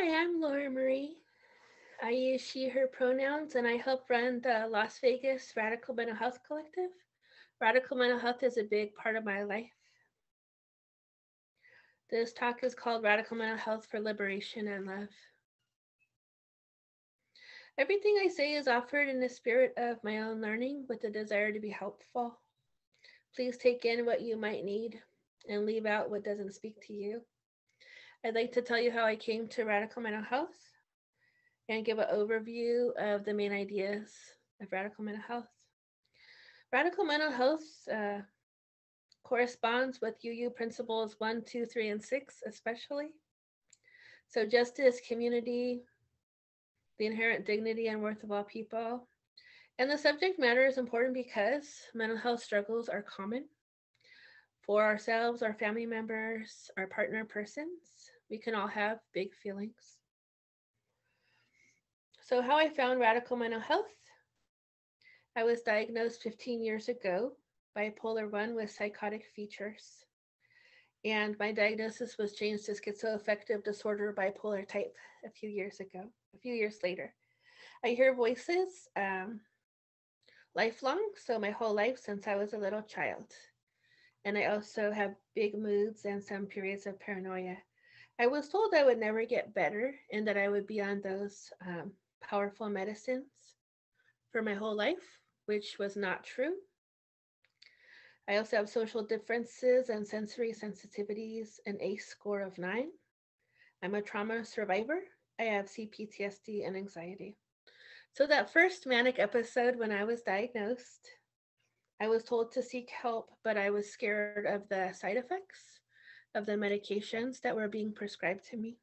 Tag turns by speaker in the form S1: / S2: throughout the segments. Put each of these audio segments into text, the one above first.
S1: Hi, I'm Laura Marie. I use she, her pronouns, and I help run the Las Vegas Radical Mental Health Collective. Radical mental health is a big part of my life. This talk is called Radical Mental Health for Liberation and Love. Everything I say is offered in the spirit of my own learning with the desire to be helpful. Please take in what you might need and leave out what doesn't speak to you. I'd like to tell you how I came to radical mental health and give an overview of the main ideas of radical mental health. Radical mental health uh, corresponds with UU principles one, two, three, and six, especially. So, justice, community, the inherent dignity and worth of all people. And the subject matter is important because mental health struggles are common for ourselves, our family members, our partner persons. We can all have big feelings. So, how I found radical mental health. I was diagnosed 15 years ago, bipolar 1 with psychotic features. And my diagnosis was changed to schizoaffective disorder bipolar type a few years ago, a few years later. I hear voices um, lifelong, so my whole life since I was a little child. And I also have big moods and some periods of paranoia. I was told I would never get better and that I would be on those um, powerful medicines for my whole life, which was not true. I also have social differences and sensory sensitivities, an ACE score of nine. I'm a trauma survivor. I have CPTSD and anxiety. So, that first manic episode when I was diagnosed, I was told to seek help, but I was scared of the side effects of the medications that were being prescribed to me.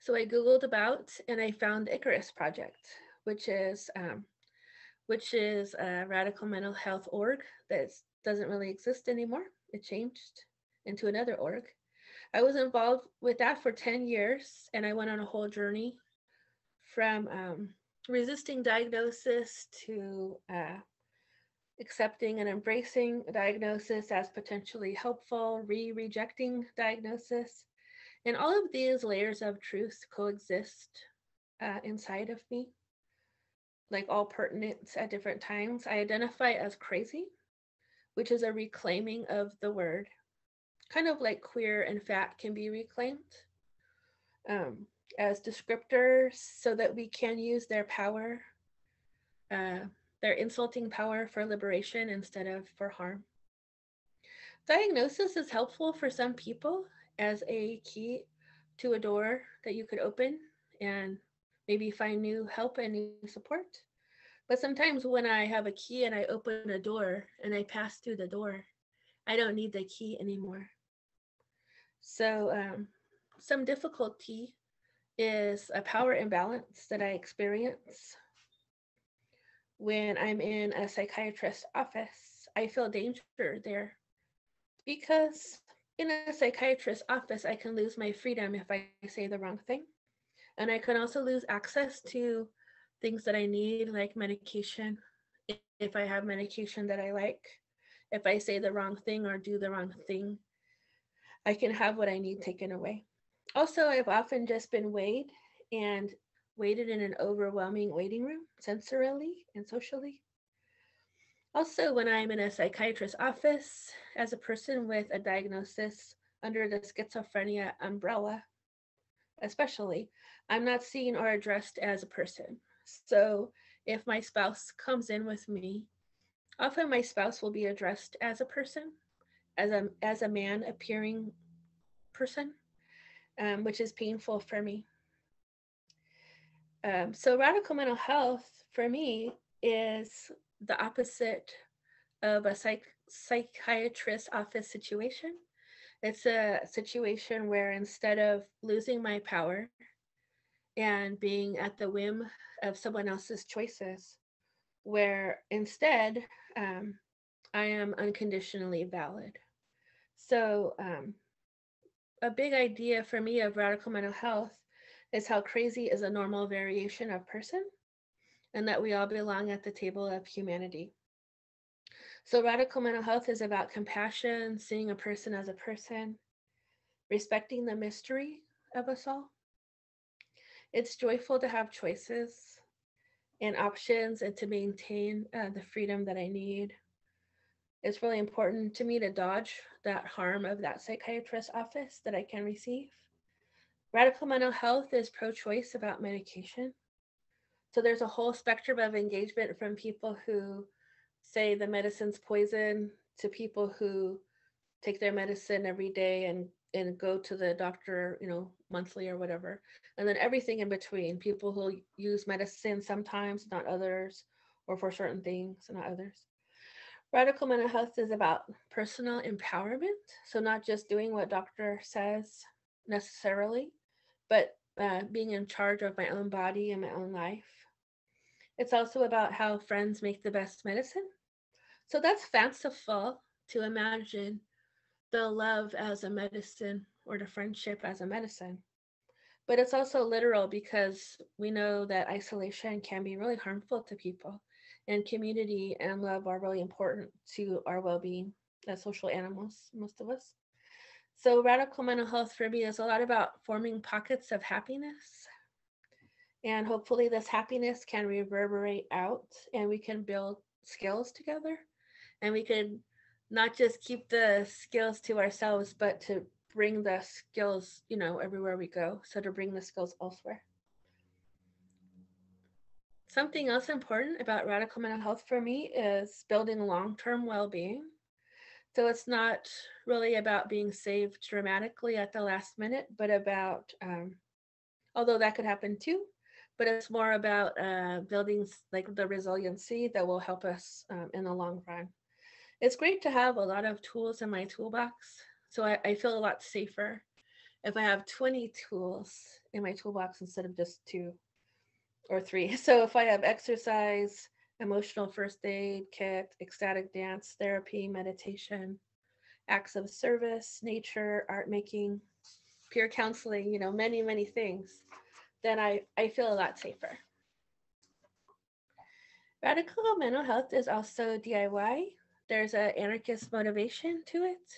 S1: So I Googled about and I found Icarus Project, which is um, which is a radical mental health org that doesn't really exist anymore. It changed into another org. I was involved with that for 10 years and I went on a whole journey from um, resisting diagnosis to uh, accepting and embracing diagnosis as potentially helpful, re rejecting diagnosis, and all of these layers of truth coexist uh, inside of me, like all pertinent at different times. I identify as crazy, which is a reclaiming of the word, kind of like queer and fat can be reclaimed um, as descriptors so that we can use their power, uh, their insulting power for liberation instead of for harm. Diagnosis is helpful for some people as a key to a door that you could open and maybe find new help and new support. But sometimes when I have a key and I open a door and I pass through the door, I don't need the key anymore. So, um, some difficulty is a power imbalance that I experience when I'm in a psychiatrist's office. I feel danger there because in a psychiatrist's office, I can lose my freedom if I say the wrong thing. And I can also lose access to things that I need, like medication, if I have medication that I like. If I say the wrong thing or do the wrong thing, I can have what I need taken away. Also, I've often just been weighed and waited in an overwhelming waiting room, sensorily and socially. Also, when I'm in a psychiatrist's office as a person with a diagnosis under the schizophrenia umbrella, especially, I'm not seen or addressed as a person. So, if my spouse comes in with me, often my spouse will be addressed as a person, as a as a man appearing person, um, which is painful for me. Um, so, radical mental health for me is the opposite of a psych psychiatrist office situation. It's a situation where instead of losing my power and being at the whim of someone else's choices, where instead um, I am unconditionally valid. So, um, a big idea for me of radical mental health is how crazy is a normal variation of person and that we all belong at the table of humanity. So, radical mental health is about compassion, seeing a person as a person, respecting the mystery of us all. It's joyful to have choices and options and to maintain uh, the freedom that I need. It's really important to me to dodge that harm of that psychiatrist's office that I can receive. Radical mental health is pro choice about medication. So there's a whole spectrum of engagement from people who say the medicine's poison to people who take their medicine every day and and go to the doctor, you know, monthly or whatever. And then everything in between, people who use medicine sometimes, not others, or for certain things, not others. Radical mental health is about personal empowerment. So not just doing what doctor says necessarily, but uh, being in charge of my own body and my own life. It's also about how friends make the best medicine. So that's fanciful to imagine the love as a medicine or the friendship as a medicine. But it's also literal because we know that isolation can be really harmful to people, and community and love are really important to our well being as social animals, most of us. So, radical mental health for me is a lot about forming pockets of happiness. And hopefully, this happiness can reverberate out and we can build skills together and we can not just keep the skills to ourselves, but to bring the skills, you know, everywhere we go. So to bring the skills elsewhere. Something else important about radical mental health for me is building long term well being. So it's not really about being saved dramatically at the last minute, but about, um, although that could happen too, but it's more about uh, building like the resiliency that will help us um, in the long run it's great to have a lot of tools in my toolbox. So I, I feel a lot safer if I have 20 tools in my toolbox instead of just two or three. So if I have exercise, emotional first aid kit, ecstatic dance, therapy, meditation, acts of service, nature, art making, peer counseling, you know, many, many things, then I, I feel a lot safer. Radical mental health is also DIY there's an anarchist motivation to it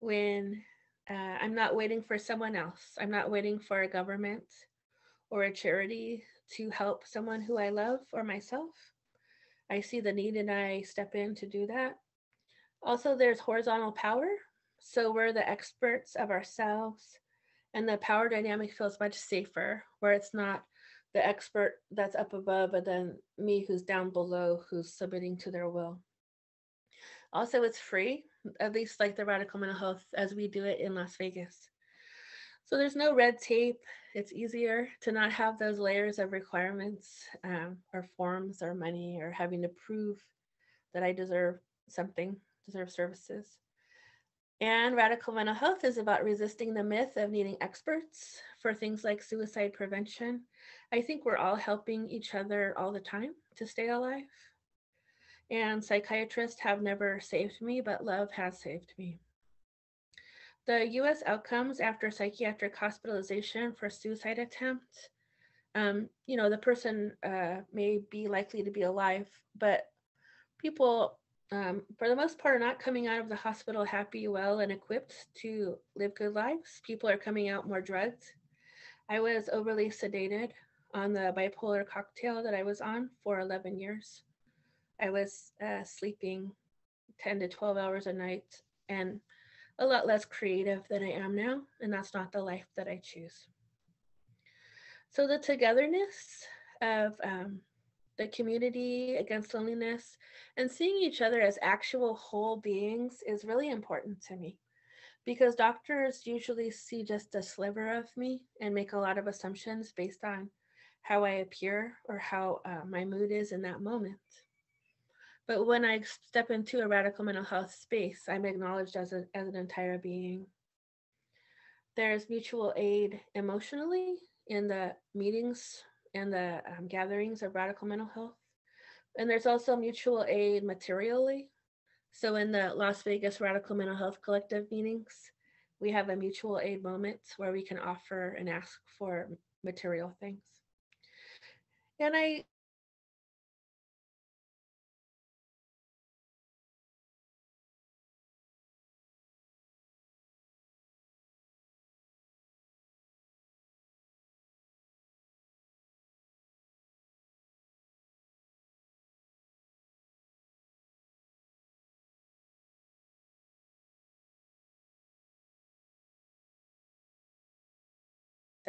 S1: when uh, I'm not waiting for someone else. I'm not waiting for a government or a charity to help someone who I love or myself. I see the need and I step in to do that. Also, there's horizontal power. So we're the experts of ourselves, and the power dynamic feels much safer where it's not the expert that's up above and then me who's down below who's submitting to their will. Also, it's free, at least like the Radical Mental Health as we do it in Las Vegas. So there's no red tape. It's easier to not have those layers of requirements um, or forms or money or having to prove that I deserve something, deserve services. And radical mental health is about resisting the myth of needing experts for things like suicide prevention. I think we're all helping each other all the time to stay alive and psychiatrists have never saved me, but love has saved me. The US outcomes after psychiatric hospitalization for suicide attempt, um, you know, the person uh, may be likely to be alive, but people, um, for the most part, are not coming out of the hospital happy, well, and equipped to live good lives. People are coming out more drugged. I was overly sedated on the bipolar cocktail that I was on for 11 years. I was uh, sleeping 10 to 12 hours a night and a lot less creative than I am now. And that's not the life that I choose. So, the togetherness of um, the community against loneliness and seeing each other as actual whole beings is really important to me because doctors usually see just a sliver of me and make a lot of assumptions based on how I appear or how uh, my mood is in that moment. But when I step into a radical mental health space, I'm acknowledged as, a, as an entire being. There's mutual aid emotionally in the meetings and the um, gatherings of radical mental health. And there's also mutual aid materially. So in the Las Vegas Radical Mental Health Collective meetings, we have a mutual aid moment where we can offer and ask for material things. And I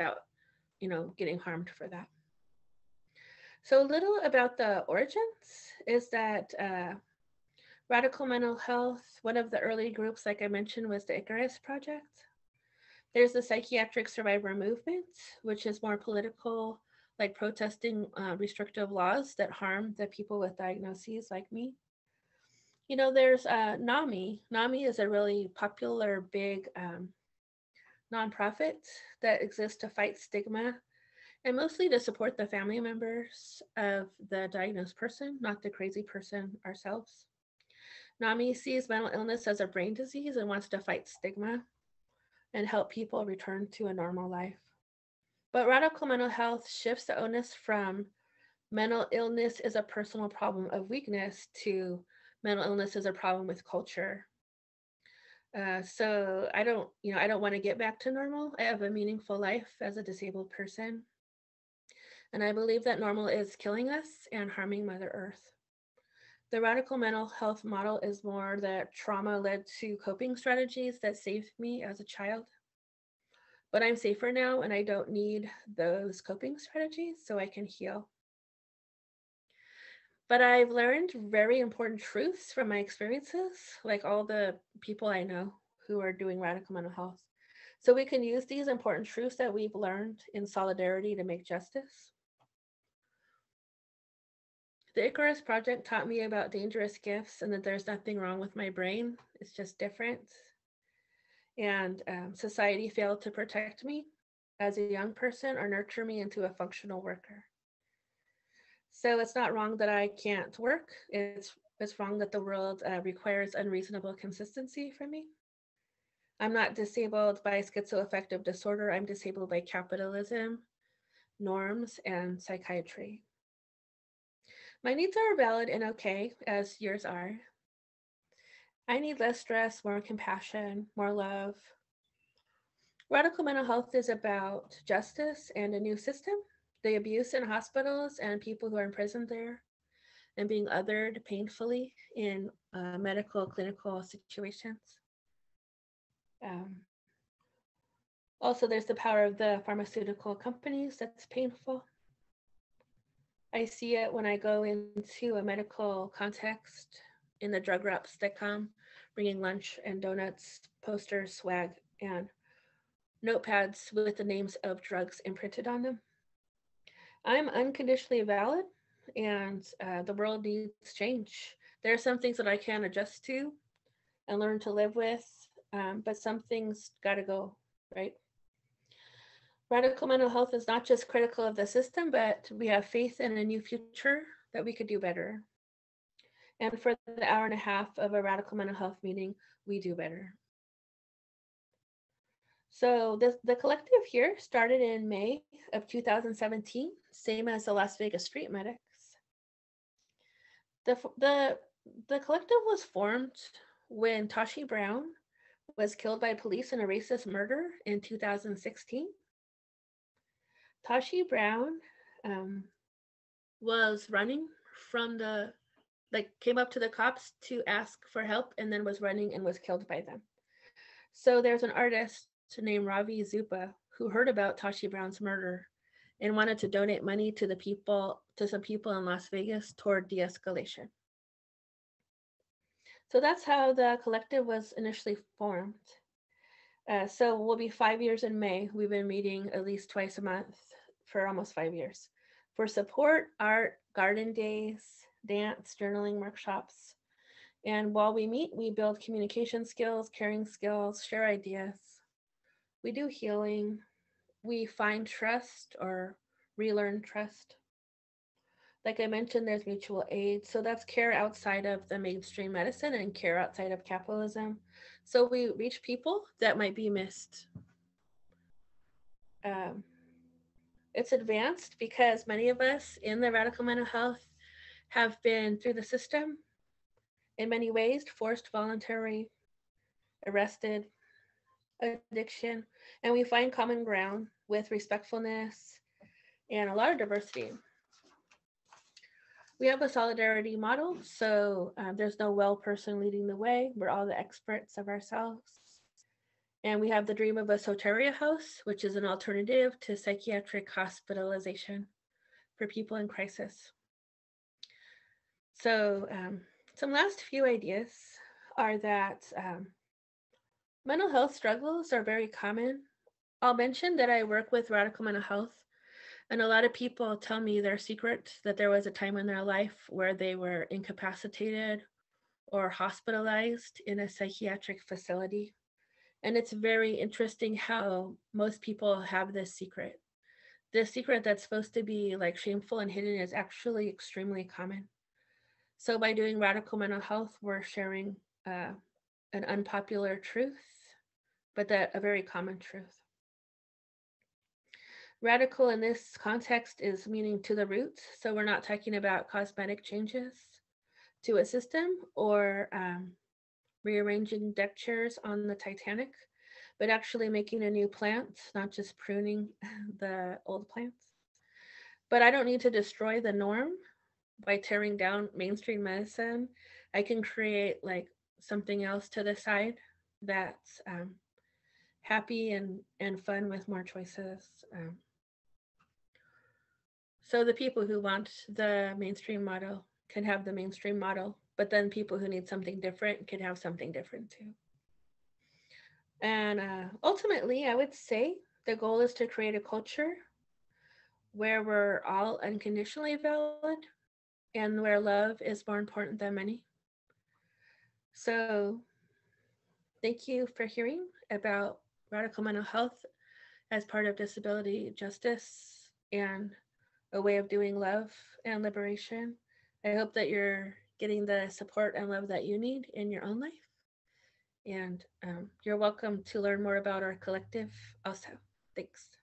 S1: without, you know, getting harmed for that. So a little about the origins is that uh, radical mental health, one of the early groups, like I mentioned, was the Icarus Project. There's the psychiatric survivor movement, which is more political, like protesting uh, restrictive laws that harm the people with diagnoses like me. You know, there's uh, NAMI. NAMI is a really popular, big um, nonprofit that exist to fight stigma and mostly to support the family members of the diagnosed person, not the crazy person ourselves. NAMI sees mental illness as a brain disease and wants to fight stigma and help people return to a normal life. But radical mental health shifts the onus from mental illness is a personal problem of weakness to mental illness is a problem with culture. Uh, so I don't, you know, I don't want to get back to normal. I have a meaningful life as a disabled person. And I believe that normal is killing us and harming Mother Earth. The radical mental health model is more that trauma led to coping strategies that saved me as a child. But I'm safer now and I don't need those coping strategies so I can heal. But I've learned very important truths from my experiences, like all the people I know who are doing radical mental health. So we can use these important truths that we've learned in solidarity to make justice. The Icarus Project taught me about dangerous gifts and that there's nothing wrong with my brain. It's just different. And um, society failed to protect me as a young person or nurture me into a functional worker. So it's not wrong that I can't work. It's, it's wrong that the world uh, requires unreasonable consistency from me. I'm not disabled by schizoaffective disorder. I'm disabled by capitalism, norms, and psychiatry. My needs are valid and okay, as yours are. I need less stress, more compassion, more love. Radical mental health is about justice and a new system, the abuse in hospitals and people who are imprisoned there, and being othered painfully in uh, medical clinical situations. Um, also, there's the power of the pharmaceutical companies that's painful. I see it when I go into a medical context in the drug reps that come, bringing lunch and donuts, posters, swag, and notepads with the names of drugs imprinted on them. I'm unconditionally valid, and uh, the world needs change. There are some things that I can adjust to and learn to live with, um, but some things got to go, right? Radical mental health is not just critical of the system, but we have faith in a new future that we could do better. And for the hour and a half of a radical mental health meeting, we do better. So the, the collective here started in May of 2017, same as the Las Vegas Street Medics. The, the, the collective was formed when Tashii Brown was killed by police in a racist murder in 2016. Tashii Brown um, was running from the, like, came up to the cops to ask for help and then was running and was killed by them. So there's an artist named Ravi Zupa who heard about Tashii Brown's murder and wanted to donate money to the people, to some people in Las Vegas toward de escalation. So that's how the collective was initially formed. Uh, so we'll be five years in May. We've been meeting at least twice a month for almost five years. For support, art, garden days, dance, journaling workshops. And while we meet, we build communication skills, caring skills, share ideas. We do healing. We find trust or relearn trust. Like I mentioned, there's mutual aid. So that's care outside of the mainstream medicine and care outside of capitalism. So we reach people that might be missed. Um, it's advanced because many of us in the radical mental health have been through the system in many ways forced voluntary arrested addiction and we find common ground with respectfulness and a lot of diversity. We have a solidarity model so um, there's no well person leading the way. We're all the experts of ourselves. And we have the dream of a Soteria house, which is an alternative to psychiatric hospitalization for people in crisis. So, um, some last few ideas are that um, mental health struggles are very common. I'll mention that I work with radical mental health, and a lot of people tell me their secret that there was a time in their life where they were incapacitated or hospitalized in a psychiatric facility. And it's very interesting how most people have this secret. This secret that's supposed to be like shameful and hidden is actually extremely common. So by doing radical mental health, we're sharing uh, an unpopular truth, but that a very common truth. Radical in this context is meaning to the roots. So we're not talking about cosmetic changes to a system or um, rearranging deck chairs on the Titanic, but actually making a new plant, not just pruning the old plants. But I don't need to destroy the norm by tearing down mainstream medicine. I can create like something else to the side that's um, happy and, and fun with more choices. Um, so the people who want the mainstream model can have the mainstream model, but then people who need something different can have something different too. And uh, ultimately, I would say the goal is to create a culture where we're all unconditionally valid and where love is more important than money. So, thank you for hearing about radical mental health as part of disability justice and a way of doing love and liberation. I hope that you're getting the support and love that you need in your own life. And um, you're welcome to learn more about our collective also. Thanks.